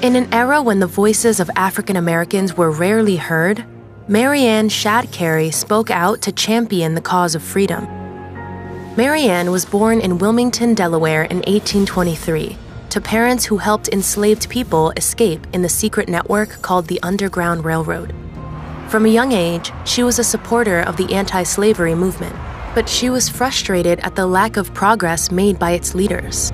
In an era when the voices of African Americans were rarely heard, Mary Ann Shadd Cary spoke out to champion the cause of freedom. Mary Ann was born in Wilmington, Delaware in 1823 to parents who helped enslaved people escape in the secret network called the Underground Railroad. From a young age, she was a supporter of the anti slavery movement, but she was frustrated at the lack of progress made by its leaders.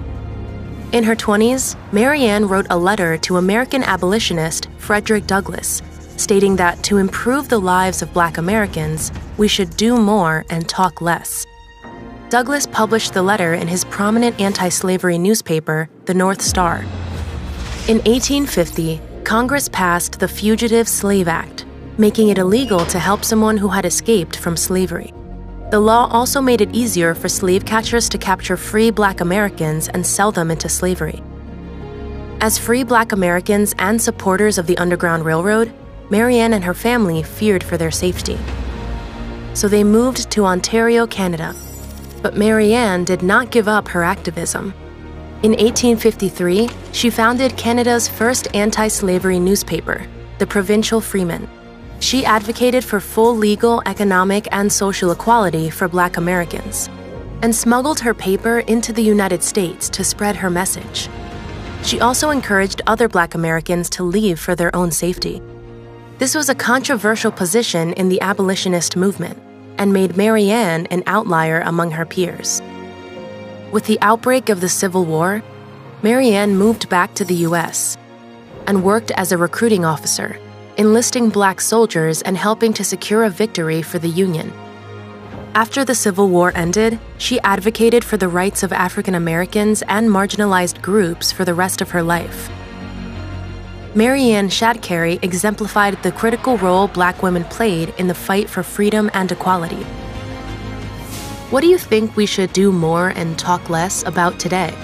In her 20s, Mary Ann wrote a letter to American abolitionist Frederick Douglass, stating that to improve the lives of black Americans, we should do more and talk less. Douglass published the letter in his prominent anti slavery newspaper, the North Star. In 1850, Congress passed the Fugitive Slave Act, making it illegal to help someone who had escaped from slavery. The law also made it easier for slave catchers to capture free black Americans and sell them into slavery. As free black Americans and supporters of the Underground Railroad, Mary Ann and her family feared for their safety. So they moved to Ontario, Canada. But Mary Ann did not give up her activism. In 1853, she founded Canada's first anti slavery newspaper, the Provincial Freeman. She advocated for full legal, economic, and social equality for black Americans, and smuggled her paper into the United States to spread her message. She also encouraged other black Americans to leave for their own safety. This was a controversial position in the abolitionist movement and made Mary Ann an outlier among her peers. With the outbreak of the Civil War, Mary Ann moved back to the U.S. and worked as a recruiting officer, enlisting black soldiers and helping to secure a victory for the Union. After the Civil War ended, she advocated for the rights of African Americans and marginalized groups for the rest of her life. Mary Ann Shadd Cary exemplified the critical role black women played in the fight for freedom and equality. What do you think we should do more and talk less about today?